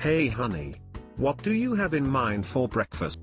Hey honey. What do you have in mind for breakfast?